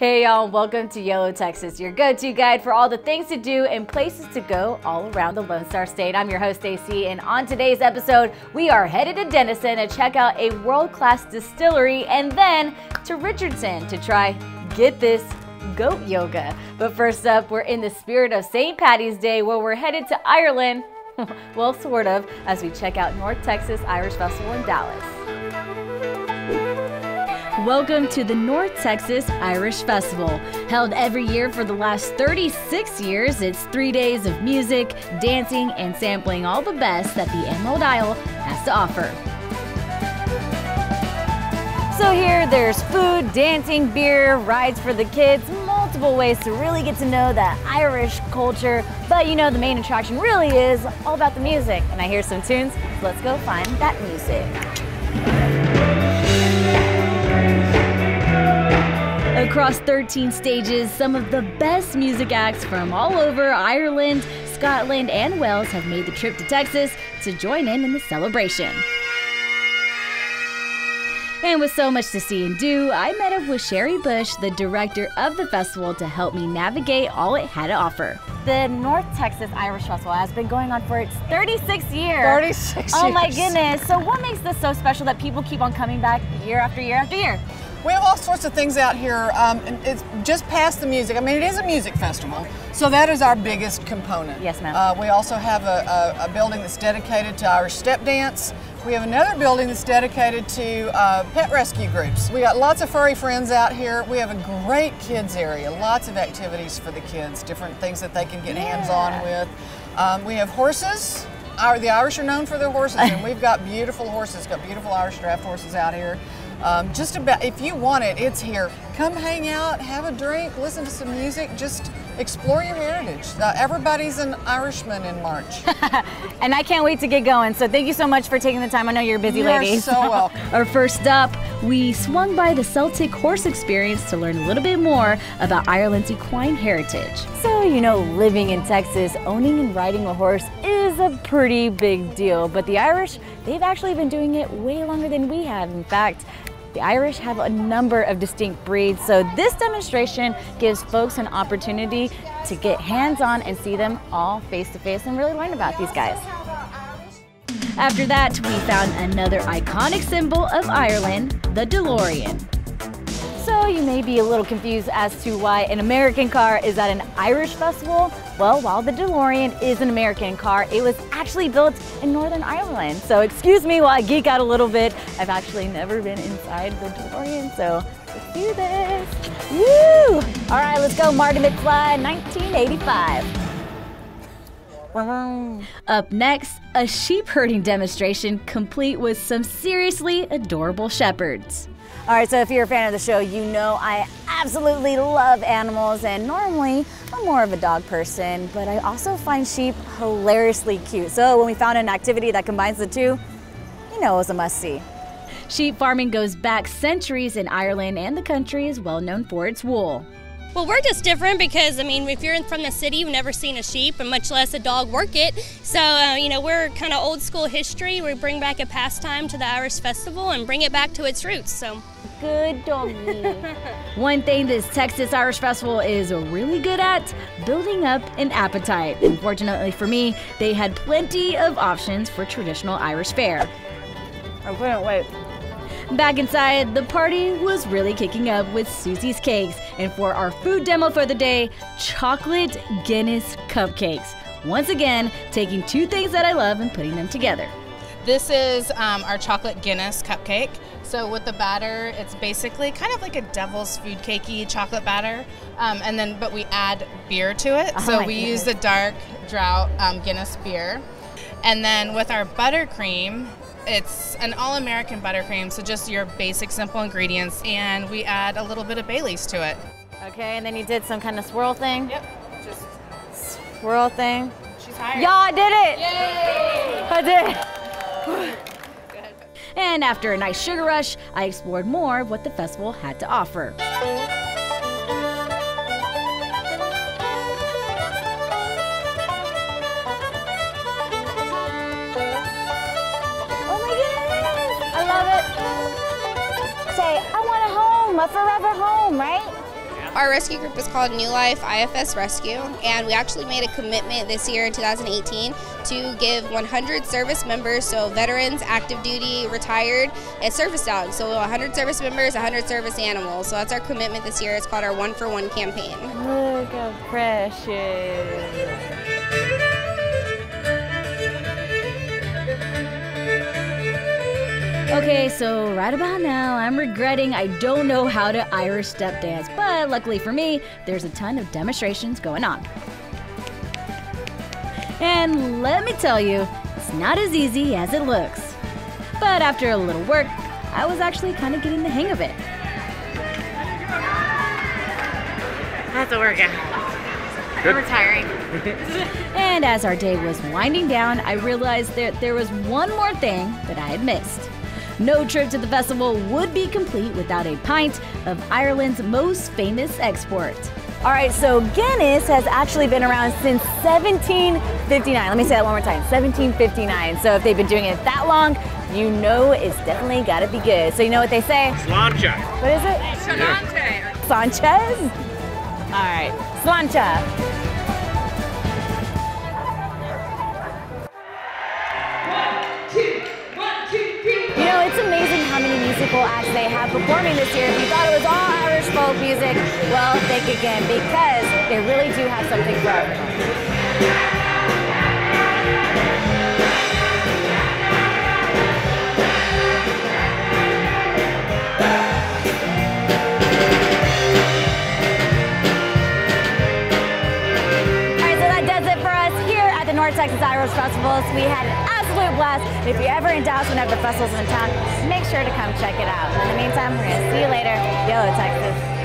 Hey y'all, welcome to YOLO Texas, your go-to guide for all the things to do and places to go all around the Lone Star State. I'm your host, AC, and on today's episode, we are headed to Denison to check out a world-class distillery and then to Richardson to try, get this, goat yoga. But first up, we're in the spirit of St. Patty's Day where we're headed to Ireland, well, sort of, as we check out North Texas Irish Festival in Dallas. Welcome to the North Texas Irish Festival. Held every year for the last 36 years, it's three days of music, dancing, and sampling all the best that the Emerald Isle has to offer. So here there's food, dancing, beer, rides for the kids, multiple ways to really get to know the Irish culture. But you know the main attraction really is all about the music. And I hear some tunes, let's go find that music. Across 13 stages, some of the best music acts from all over Ireland, Scotland, and Wales have made the trip to Texas to join in in the celebration. And with so much to see and do, I met up with Sherry Bush, the director of the festival, to help me navigate all it had to offer. The North Texas Irish Festival has been going on for its 36 years. 36 years. Oh my goodness. So what makes this so special that people keep on coming back year after year after year? We have all sorts of things out here. Um, and it's just past the music. I mean, it is a music festival, so that is our biggest component. Yes, ma'am. Uh, we also have a, a, a building that's dedicated to Irish step dance. We have another building that's dedicated to uh, pet rescue groups. We got lots of furry friends out here. We have a great kids area, lots of activities for the kids, different things that they can get hands-on with. Um, we have horses. Our, the Irish are known for their horses, and we've got beautiful horses. Got beautiful Irish draft horses out here. Um, just about, if you want it, it's here. Come hang out, have a drink, listen to some music, just explore your heritage. Uh, everybody's an Irishman in March. And I can't wait to get going. So thank you so much for taking the time. I know you're a busy You're lady. so welcome. Our first up, we swung by the Celtic Horse Experience to learn a little bit more about Ireland's equine heritage. So, you know, living in Texas, owning and riding a horse is a pretty big deal. But the Irish, they've actually been doing it way longer than we have. In fact, the Irish have a number of distinct breeds, so this demonstration gives folks an opportunity to get hands on and see them all face to face and really learn about these guys. After that, we found another iconic symbol of Ireland, the DeLorean. So you may be a little confused as to why an American car is at an Irish festival. Well, while the DeLorean is an American car, it was actually built in Northern Ireland. So excuse me while I geek out a little bit. I've actually never been inside the DeLorean, so let's do this. Woo! All right, let's go, Marty McFly, 1985. Up next, a sheep herding demonstration complete with some seriously adorable shepherds. All right, so if you're a fan of the show, you know I absolutely love animals, and normally I'm more of a dog person, but I also find sheep hilariously cute. So when we found an activity that combines the two, you know it was a must see. Sheep farming goes back centuries in Ireland, and the country is well known for its wool. Well, we're just different because, I mean, if you're from the city, you've never seen a sheep and much less a dog work it. So, uh, you know, we're kind of old school history. We bring back a pastime to the Irish Festival and bring it back to its roots. So, Good doggy. One thing this Texas Irish Festival is really good at building up an appetite. Unfortunately for me, they had plenty of options for traditional Irish fare. I couldn't wait. Back inside, the party was really kicking up with Susie's Cakes, and for our food demo for the day, chocolate Guinness cupcakes. Once again, taking two things that I love and putting them together. This is um, our chocolate Guinness cupcake. So with the batter, it's basically kind of like a devil's food cakey chocolate batter, um, and then but we add beer to it. Oh so we use the dark drought um, Guinness beer, and then with our buttercream, it's an all-American buttercream. So just your basic simple ingredients, and we add a little bit of Bailey's to it. Okay, and then you did some kind of swirl thing. Yep. Just Swirl thing. she's hired. I did it! I did. And after a nice sugar rush, I explored more of what the festival had to offer. Oh my goodness! I love it. Say, I want a home, a forever home, right? Our rescue group is called New Life IFS Rescue, and we actually made a commitment this year in 2018 to give 100 service members, so veterans, active duty, retired, and service dogs. So 100 service members, 100 service animals. So that's our commitment this year. It's called our One for One campaign. Look how precious. Okay, so right about now, I'm regretting I don't know how to Irish step dance, but luckily for me, there's a ton of demonstrations going on. And let me tell you, it's not as easy as it looks. But after a little work, I was actually kind of getting the hang of it. That's a workout. Good. I'm retiring. And as our day was winding down, I realized that there was one more thing that I had missed. No trip to the festival would be complete without a pint of Ireland's most famous export. All right, so Guinness has actually been around since 1759. Let me say that one more time 1759. So if they've been doing it that long, you know it's definitely got to be good. So you know what they say? Sláinte. What is it? Sanchez? All right, Sláinte. How acts they have performing this year. If you thought it was all Irish folk music, well, think again because they really do have something for everyone. All right, so that does it for us here at the North Texas Irish Festivals. We had an absolute blast. If you're ever in Dallas whenever the festival's in town, make sure to come check it out. In the meantime, we're gonna see you later. YOLO Texas.